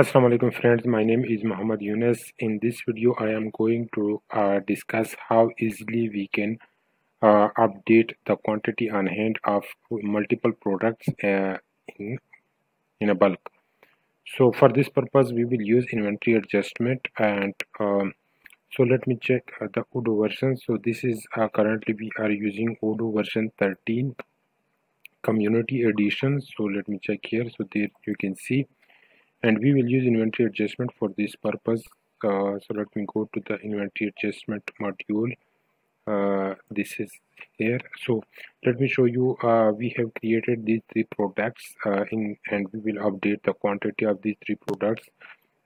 Assalamu alaikum friends. My name is Muhammad Younis. In this video I am going to uh, discuss how easily we can uh, update the quantity on hand of multiple products uh, in, in a bulk. So for this purpose we will use inventory adjustment and um, so let me check uh, the Odoo version. So this is uh, currently we are using Odoo version 13 community edition. So let me check here. So there you can see and we will use inventory adjustment for this purpose. Uh, so let me go to the inventory adjustment module. Uh, this is here. So let me show you uh, we have created these three products uh, in and we will update the quantity of these three products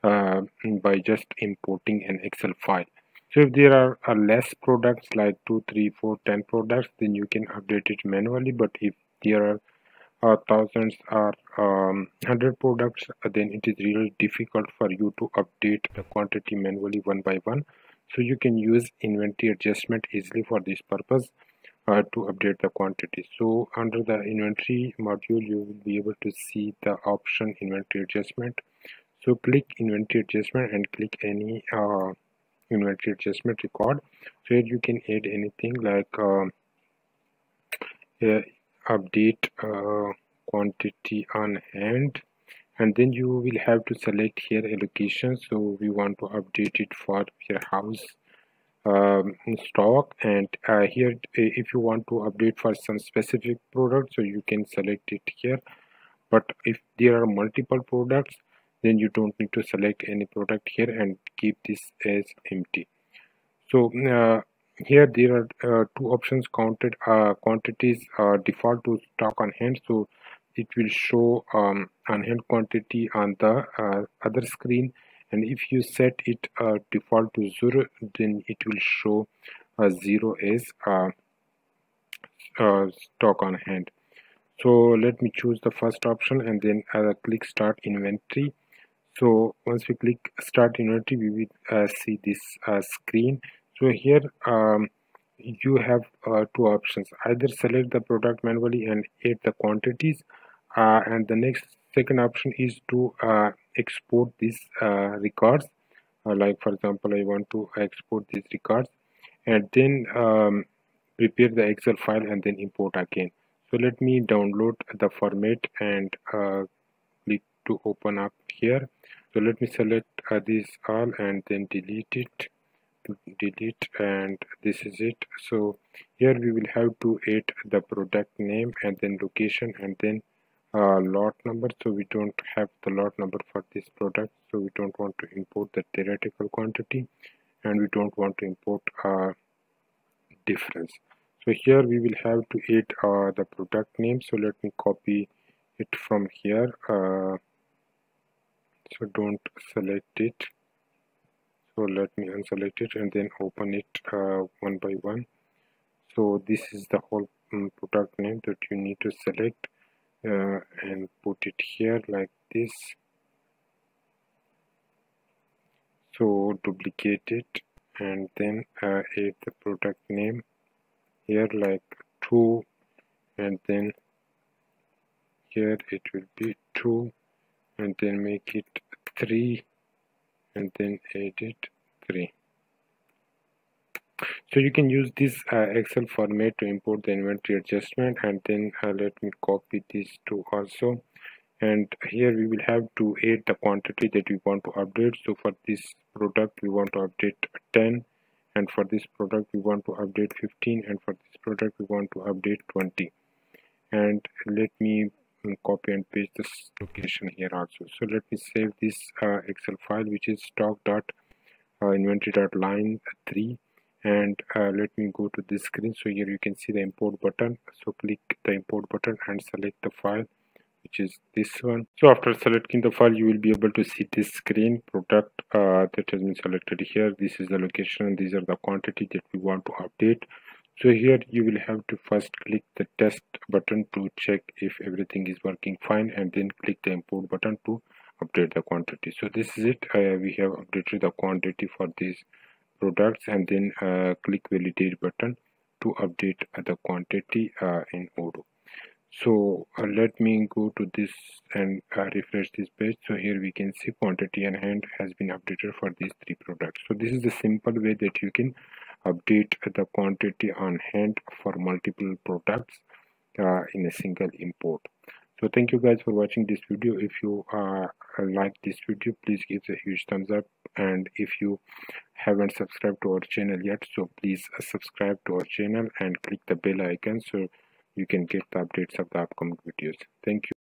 uh, by just importing an excel file. So if there are uh, less products like two three four ten products then you can update it manually. But if there are uh, thousands or um, 100 products then it is really difficult for you to update the quantity manually one by one. So you can use inventory adjustment easily for this purpose uh, to update the quantity. So under the inventory module you will be able to see the option inventory adjustment. So click inventory adjustment and click any uh, inventory adjustment record so here you can add anything like uh, update uh, quantity on hand and then you will have to select here allocation. So we want to update it for warehouse um, stock. And uh, here if you want to update for some specific product so you can select it here. But if there are multiple products then you don't need to select any product here and keep this as empty. So uh, here there are uh, two options counted uh, quantities uh, default to stock on hand so it will show um, on hand quantity on the uh, other screen. And if you set it uh, default to zero then it will show uh, zero as stock on hand. So let me choose the first option and then I'll click start inventory. So once we click start inventory we will see this screen so here um, you have uh, two options. Either select the product manually and add the quantities uh, and the next second option is to uh, export these uh, records. Uh, like for example I want to export these records and then um, prepare the excel file and then import again. So let me download the format and uh, click to open up here. So let me select this all and then delete it delete and this is it. So here we will have to add the product name and then location and then uh, lot number. So we don't have the lot number for this product. So we don't want to import the theoretical quantity and we don't want to import uh, difference. So here we will have to add uh, the product name. So let me copy it from here. Uh, so don't select it so let me unselect it and then open it uh, one by one. So this is the whole um, product name that you need to select uh, and put it here like this. So duplicate it and then uh, add the product name here like 2 and then here it will be 2 and then make it 3 and then edit 3 so you can use this uh, excel format to import the inventory adjustment and then uh, let me copy this to also. And here we will have to add the quantity that we want to update. So for this product we want to update 10 and for this product we want to update 15 and for this product we want to update 20 and let me copy and paste this location here also. So let me save this uh, excel file which is stock dot uh, inventory dot line 3 and uh, let me go to this screen. So here you can see the import button. So click the import button and select the file which is this one. So after selecting the file you will be able to see this screen product uh, that has been selected here. This is the location and these are the quantity that we want to update so here you will have to first click the test button to check if everything is working fine and then click the import button to update the quantity. So this is it. Uh, we have updated the quantity for these products and then uh, click validate button to update the quantity uh, in Odoo. So uh, let me go to this and uh, refresh this page. So here we can see quantity and hand has been updated for these three products. So this is the simple way that you can update the quantity on hand for multiple products uh, in a single import. So thank you guys for watching this video. If you uh, like this video please give a huge thumbs up. And if you haven't subscribed to our channel yet so please subscribe to our channel and click the bell icon so you can get the updates of the upcoming videos. Thank you